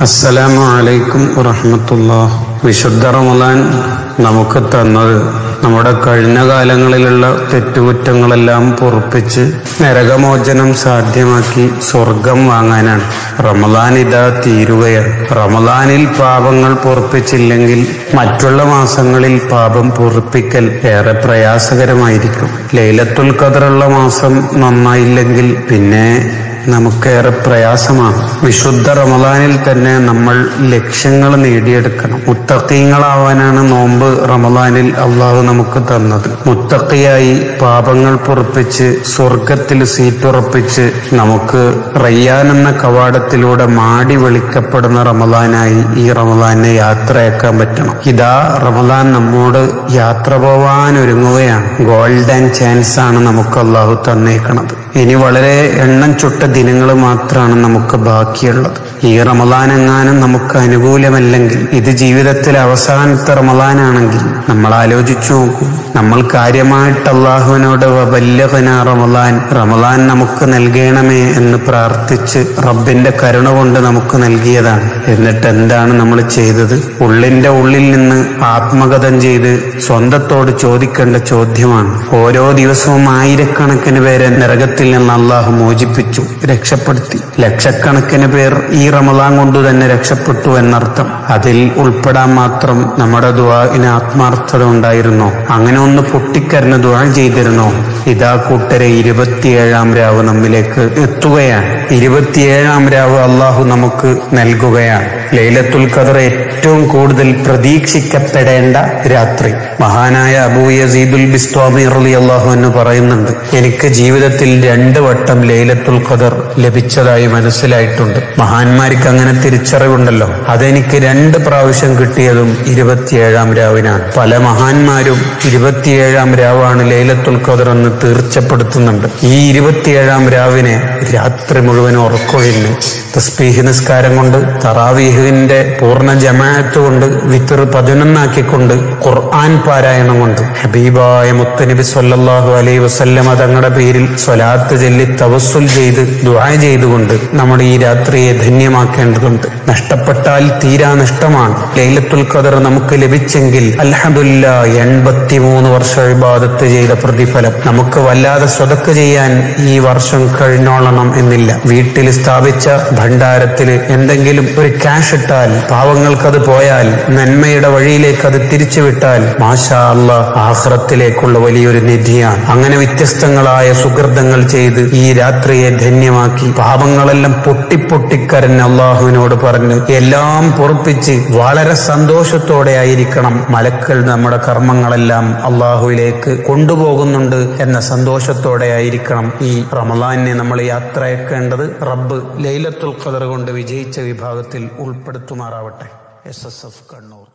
അസ്സലാമു അലൈക്കും വറഹമത്തുള്ള വിശുദ്ധ റമലാൻ നമുക്ക് തന്നത് നമ്മുടെ കഴിഞ്ഞ കാലങ്ങളിലുള്ള തെറ്റുകുറ്റങ്ങളെല്ലാം പൊറപ്പിച്ച് നരകമോചനം സാധ്യമാക്കി സ്വർഗം വാങ്ങാനാണ്. റമലാൻ ഇതാ തീരുകയാണ്. റമലാനിൽ പാപങ്ങൾ പൊറപ്പിച്ചില്ലെങ്കിൽ മറ്റുള്ള മാസങ്ങളിൽ പാപം പൊറപ്പിക്കൽ ഏറെ പ്രയാസകരമായിരിക്കും. ലൈലത്തുൽ കദറുള്ള മാസം നന്നായില്ലെങ്കിൽ പിന്നെ നമുക്കേറെ പ്രയാസമാണ് വിശുദ്ധ റമദാനിൽ തന്നെ നമ്മൾ ലക്ഷ്യങ്ങൾ നേടിയെടുക്കണം. മുത്തക്കീങ്ങളാവാനാണ് നോമ്പ് റമദാനിൽ അള്ളാഹു നമുക്ക് തന്നത്. മുത്തക്കിയായി പാപങ്ങൾ പൊറപ്പിച്ച് സ്വർഗത്തിൽ സീറ്റുറപ്പിച്ച് നമുക്ക് റയ്യാൻ എന്ന കവാടത്തിലൂടെ മാടി വിളിക്കപ്പെടുന്ന റമദാനായി ഈ റമദാനെ യാത്രയാക്കാൻ പറ്റണം. ഇതാ റമദാൻ നമ്മോട് യാത്ര പോവാൻ ഒരുങ്ങുകയാണ്. ഗോൾഡൻ ചാൻസ് ആണ് നമുക്ക് അള്ളാഹു തന്നേക്കണത്. ഇനി വളരെ എണ്ണം ചുട്ട ദിനങ്ങൾ മാത്രമാണ് നമുക്ക് ബാക്കിയുള്ളത്. ഈ റമദാൻ എങ്ങാനും നമുക്ക് അനുകൂലമല്ലെങ്കിൽ ഇത് ജീവിതത്തിലെ അവസാനത്തെ റമദാനാണെങ്കിൽ നമ്മൾ ആലോചിച്ചു നോക്കും. നമ്മൾ കാര്യമായിട്ട് അള്ളാഹുവിനോട് വല്യഹന റമദാൻ റമദാൻ നമുക്ക് നൽകണമേ എന്ന് പ്രാർത്ഥിച്ച് റബ്ബിന്റെ കരുണ കൊണ്ട് നമുക്ക് നൽകിയതാണ്. എന്നിട്ട് എന്താണ് നമ്മൾ ചെയ്തത്? ഉള്ളിന്റെ ഉള്ളിൽ നിന്ന് ആത്മകഥം ചെയ്ത് സ്വന്തത്തോട് ചോദിക്കേണ്ട ചോദ്യമാണ്. ഓരോ ദിവസവും ആയിരക്കണക്കിന് പേരെ നരകത്തിൽ നിന്ന് അള്ളാഹു മോചിപ്പിച്ചു. രക്ഷപ്പെടുത്തി. ലക്ഷക്കണക്കിന് പേർ ഈ റമദാൻ കൊണ്ട് തന്നെ രക്ഷപ്പെട്ടു എന്നർത്ഥം. അതിൽ ഉൾപ്പെടാൻ മാത്രം നമ്മുടെ ദുആന് ആത്മാർത്ഥത ഉണ്ടായിരുന്നോ. അങ്ങനെ ഒന്ന് പൊട്ടിക്കരഞ്ഞ ദുആ ചെയ്തിരുന്നോ. ഇതാ കൂട്ടരെ ഇരുപത്തിയേഴാം രാവ് നമ്മിലേക്ക് എത്തുകയാണ്. ഇരുപത്തിയേഴാം രാവ് അള്ളാഹു നമുക്ക് നൽകുകയാണ്. ലൈലത്തുൽ ഖദർ ഏറ്റവും കൂടുതൽ പ്രതീക്ഷിക്കപ്പെടേണ്ട രാത്രി. മഹാനായ അബൂ യസീദുൽ ബിസ്വാമി അള്ളാഹു എന്ന് പറയുന്നുണ്ട് എനിക്ക് ജീവിതത്തിൽ രണ്ട് വട്ടം ലൈലത്തുൽ ഖദർ ലഭിച്ചതായി മനസ്സിലായിട്ടുണ്ട്. മഹാന്മാർക്ക് അങ്ങനെ തിരിച്ചറിവുണ്ടല്ലോ. അതെനിക്ക് രണ്ട് പ്രാവശ്യം കിട്ടിയതും ഇരുപത്തിയേഴാം രാവിനാണ്. പല മഹാന്മാരും ഇരുപത്തിയേഴാം രാവാണ് ലൈലത്തുൽ ഖദർ എന്ന് തീർച്ചപ്പെടുത്തുന്നുണ്ട്. ഈ ഇരുപത്തിയേഴാം രാവിനെ രാത്രി മുഴുവൻ ഉറക്കൊഴിഞ്ഞ് തസ്ബീഹ് നിസ്കാരം കൊണ്ട് തറാവീഹിന്റെ പൂർണ ജമാഅത്ത് കൊണ്ട് വിത്തർ പതിനൊന്നാക്കിക്കൊണ്ട് ഖുർആൻ പാരായണം കൊണ്ട് ഹബീബായ മുത്തനബി സല്ലല്ലാഹു അലൈഹി വസല്ലമ തങ്ങളുടെ പേരിൽ സ്വലാത്ത് ചൊല്ലി തവസ്സുൽ ചെയ്ത് ദുആ ചെയ്തുകൊണ്ട് നമ്മുടെ ഈ രാത്രിയെ ധന്യമാക്കേണ്ടതുണ്ട്. നഷ്ടപ്പെട്ടാൽ തീരാ നഷ്ടമാണ്. ലൈലത്തുൽ ഖദർ നമുക്ക് ലഭിച്ചെങ്കിൽ അൽഹദുല്ല എൺപത്തിമൂന്ന് വർഷ വിവാദത്ത് ചെയ്ത പ്രതിഫലം. നമുക്ക് വല്ലാതെ സ്വതക്ക് ചെയ്യാൻ ഈ വർഷം കഴിഞ്ഞോളണം എന്നില്ല. വീട്ടിൽ സ്ഥാപിച്ച ഭണ്ഡാരത്തിൽ എന്തെങ്കിലും ഒരു ക്യാഷ് ഇട്ടാൽ പാവങ്ങൾക്കത് പോയാൽ നന്മയുടെ വഴിയിലേക്ക് അത് തിരിച്ചുവിട്ടാൽ മാഷാ അല്ല ആഹ്റത്തിലേക്കുള്ള വലിയൊരു നിധിയാണ്. അങ്ങനെ വ്യത്യസ്തങ്ങളായ സുഹൃതങ്ങൾ ചെയ്ത് ഈ രാത്രിയെ ധന്യമാക്കി പാപങ്ങളെല്ലാം പൊട്ടിപ്പൊട്ടിക്കരൻ അള്ളാഹുവിനോട് പറഞ്ഞ് എല്ലാം പൊറപ്പിച്ച് വളരെ സന്തോഷത്തോടെ ആയിരിക്കണം മലക്കൾ നമ്മുടെ കർമ്മങ്ങളെല്ലാം അള്ളാഹുവിലേക്ക് കൊണ്ടുപോകുന്നുണ്ട് എന്ന സന്തോഷത്തോടെ ആയിരിക്കണം ഈ റമലാനെ നമ്മൾ യാത്രയാക്കേണ്ടത്. റബ്ബ് ലൈലത്തുൽ ഖദർ കൊണ്ട് വിജയിച്ച വിഭാഗത്തിൽ ഉൾപ്പെടുത്തുമാറാവട്ടെ. S S F Kannur.